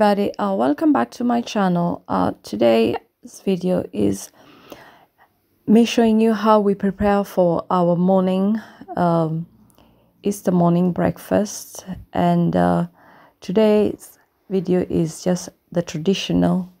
Everybody, uh, welcome back to my channel. Uh, today's video is me showing you how we prepare for our morning um, Easter morning breakfast and uh, today's video is just the traditional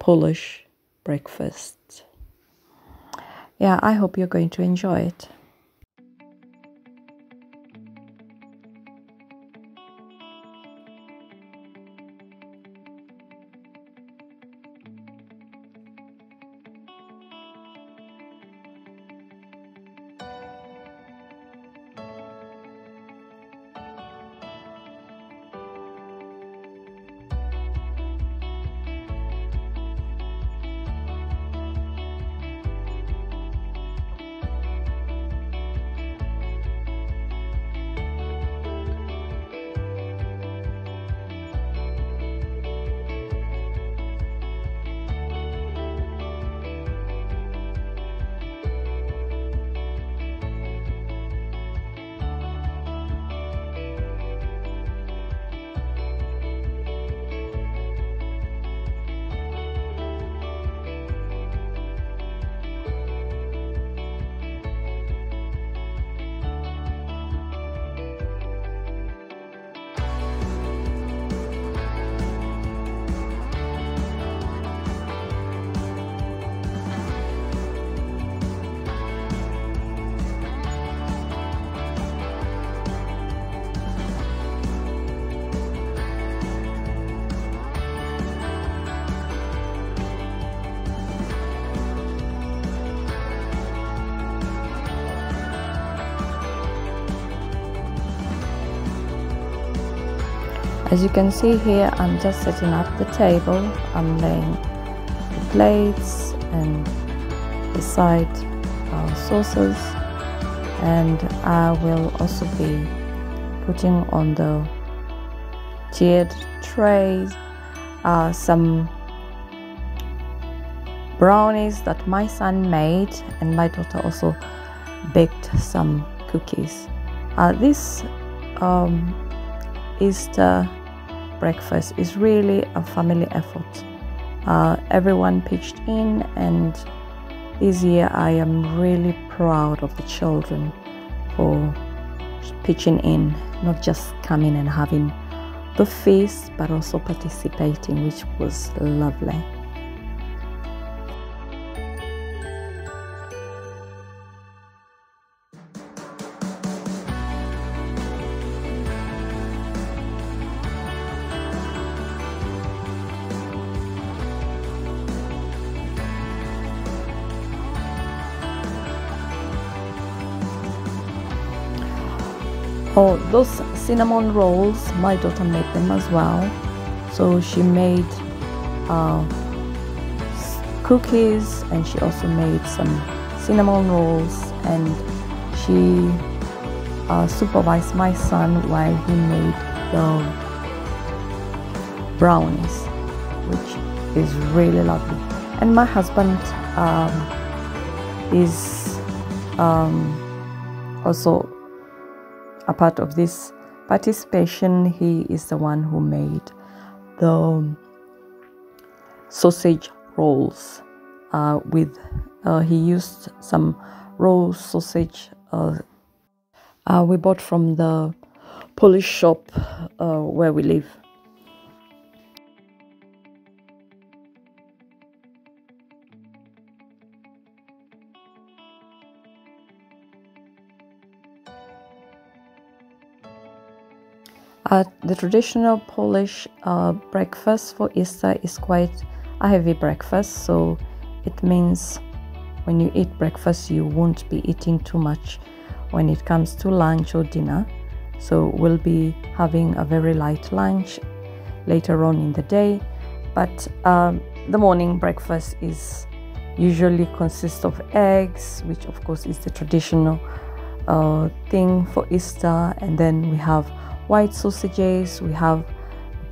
Polish breakfast. Yeah, I hope you're going to enjoy it. As you can see here, I'm just setting up the table. I'm laying the plates and the side uh, sauces and I will also be putting on the tiered trays uh, some brownies that my son made and my daughter also baked some cookies. Uh, this um, Easter breakfast is really a family effort. Uh, everyone pitched in, and this year I am really proud of the children for pitching in, not just coming and having the feast, but also participating, which was lovely. Oh, those cinnamon rolls, my daughter made them as well. So she made uh, cookies and she also made some cinnamon rolls and she uh, supervised my son while he made the brownies, which is really lovely. And my husband um, is um, also a part of this participation. He is the one who made the sausage rolls uh, with, uh, he used some raw sausage uh, uh we bought from the Polish shop uh, where we live. Uh, the traditional Polish uh, breakfast for Easter is quite a heavy breakfast, so it means when you eat breakfast, you won't be eating too much when it comes to lunch or dinner. So we'll be having a very light lunch later on in the day, but um, the morning breakfast is usually consists of eggs, which of course is the traditional uh, thing for Easter, and then we have white sausages, we have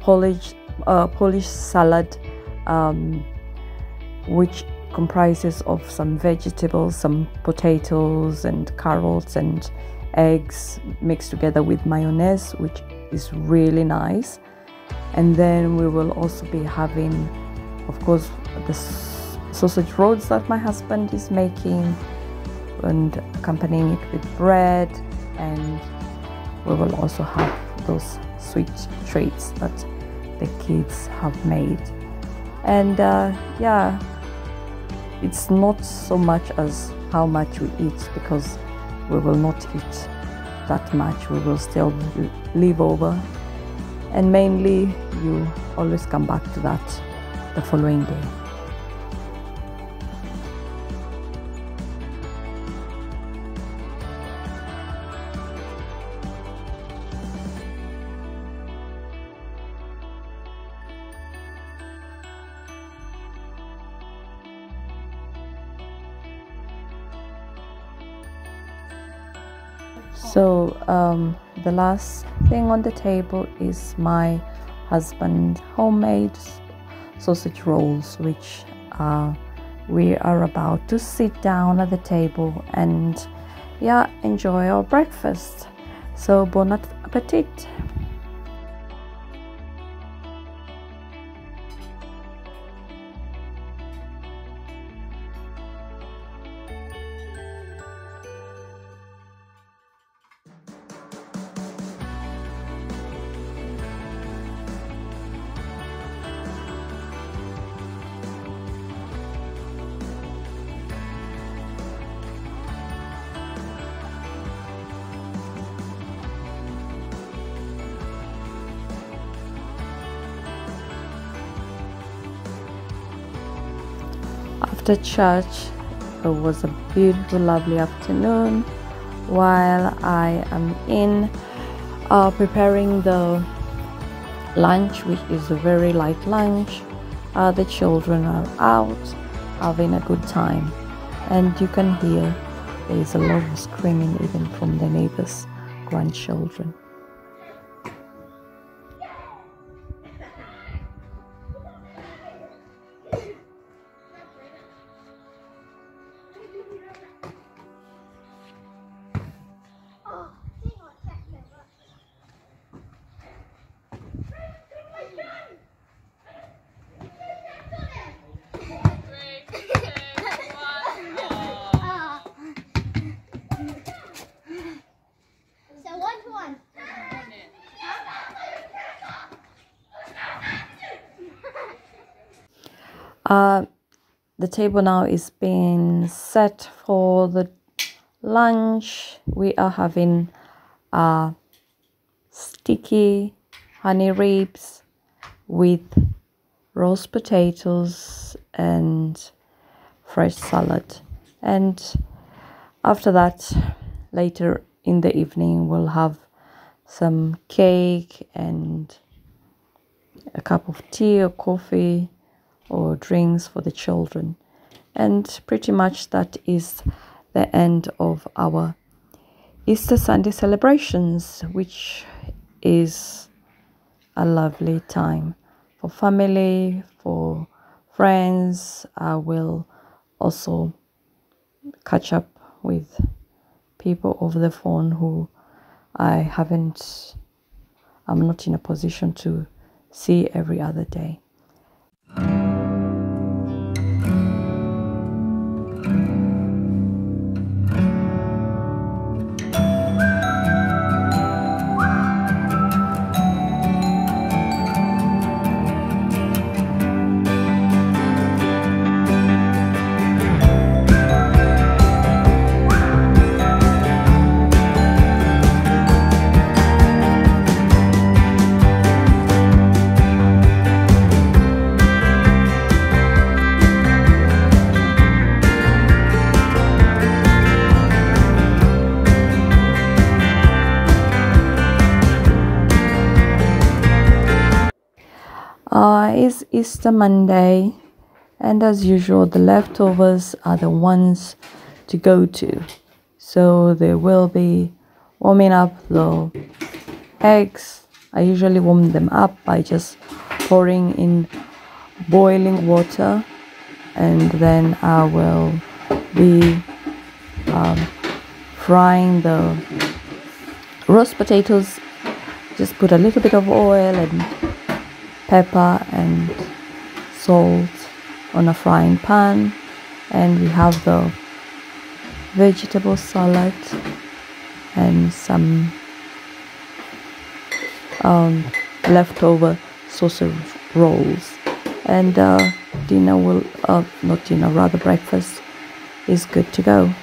Polish, uh, Polish salad, um, which comprises of some vegetables, some potatoes and carrots and eggs mixed together with mayonnaise, which is really nice. and then we will also be having of course the sausage rolls that my husband is making and accompanying it with bread and we will also have those sweet treats that the kids have made. And uh, yeah it's not so much as how much we eat because we will not eat that much. We will still leave over. And mainly you always come back to that the following day So um, the last thing on the table is my husband's homemade sausage rolls, which uh, we are about to sit down at the table and yeah enjoy our breakfast. So bon appetit. After church. It was a beautiful lovely afternoon while i am in uh, preparing the lunch which is a very light lunch. Uh, the children are out having a good time. And you can hear there is a lot of screaming even from the neighbors grandchildren Uh, the table now is being set for the lunch. We are having uh, sticky honey ribs with roast potatoes and fresh salad. And after that, later in the evening, we'll have some cake and a cup of tea or coffee or drinks for the children. And pretty much that is the end of our Easter Sunday celebrations, which is a lovely time for family, for friends. I will also catch up with people over the phone who I haven't, I'm not in a position to see every other day. Uh, is Easter Monday, and as usual, the leftovers are the ones to go to. So they will be warming up the eggs. I usually warm them up by just pouring in boiling water, and then I will be um, frying the roast potatoes. Just put a little bit of oil and pepper and salt on a frying pan. And we have the vegetable salad and some um, leftover sausage rolls. And uh, dinner will uh, not dinner rather breakfast is good to go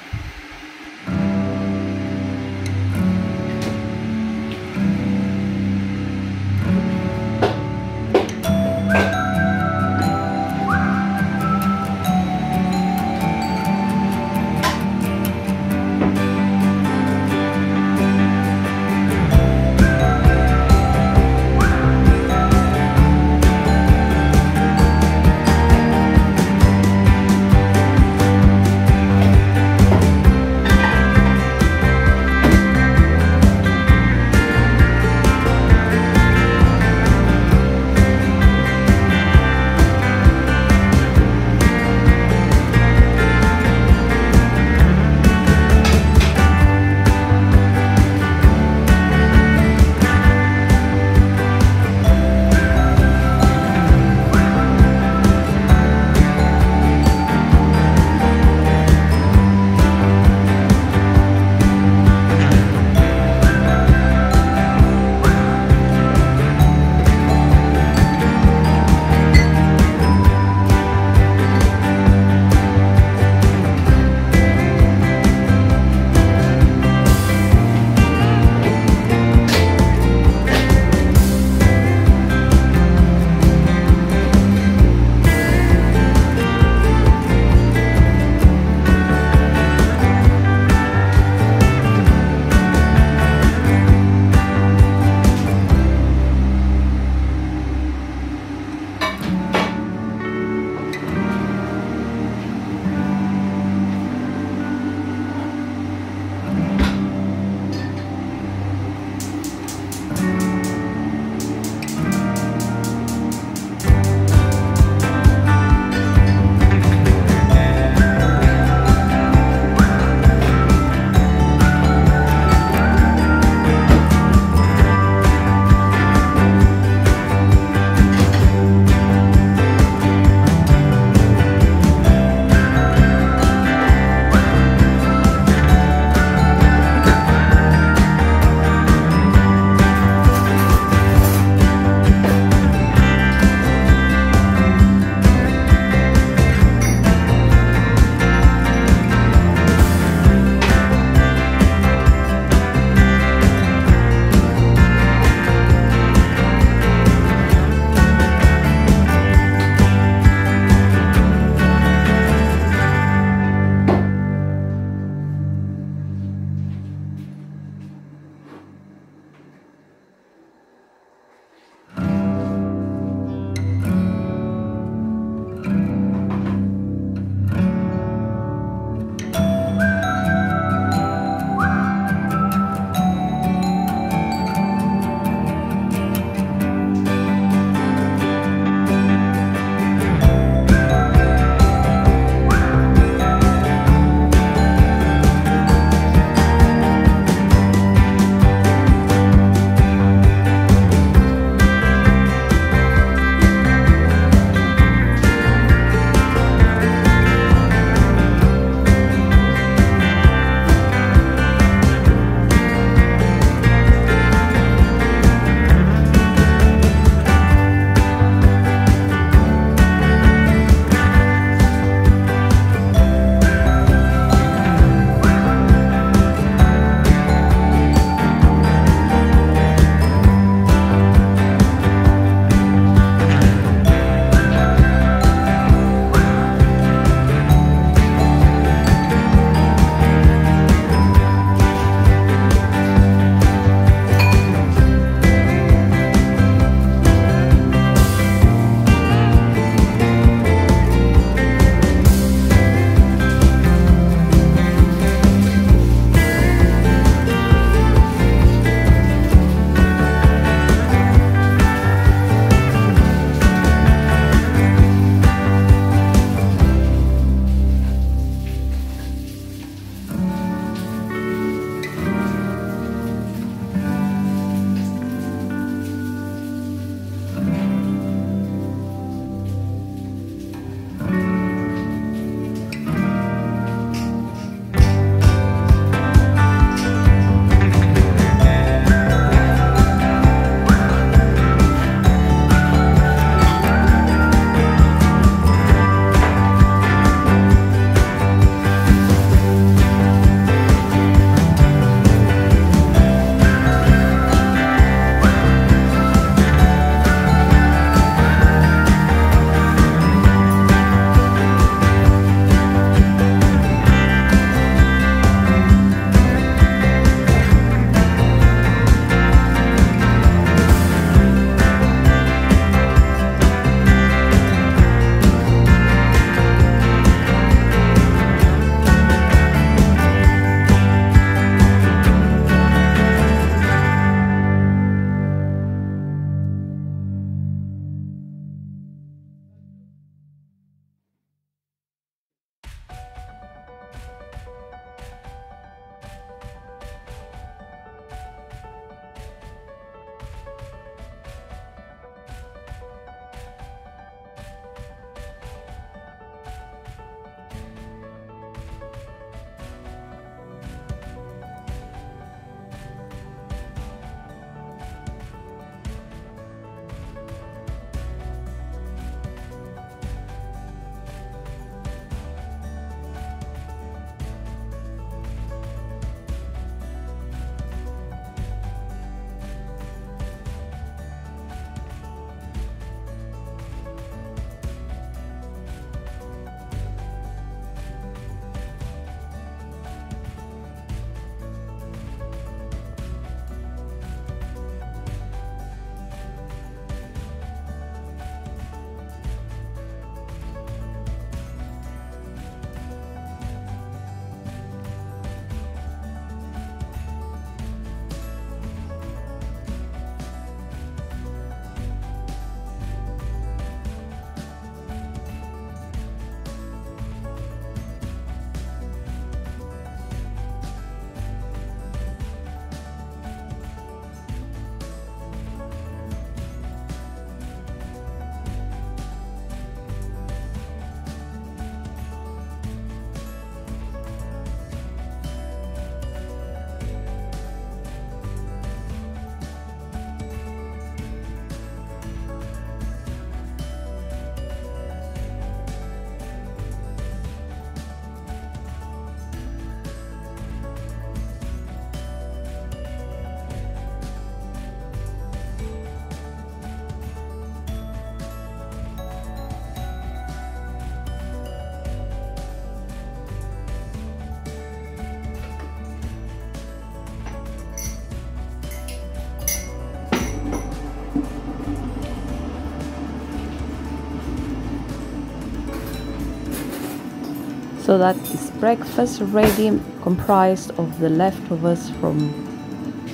so that is breakfast ready comprised of the leftovers from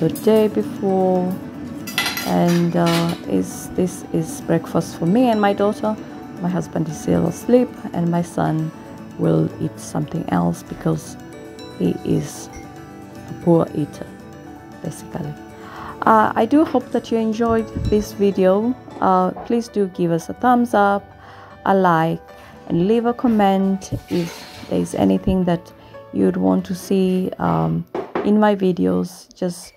the day before. And uh, is this is breakfast for me and my daughter. My husband is still asleep and my son will eat something else because he is a poor eater basically. Uh, I do hope that you enjoyed this video. Uh, please do give us a thumbs up a like and leave a comment if there is anything that you'd want to see um, in my videos just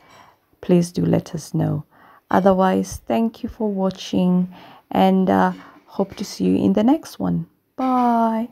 please do let us know. Otherwise thank you for watching and uh, hope to see you in the next one. Bye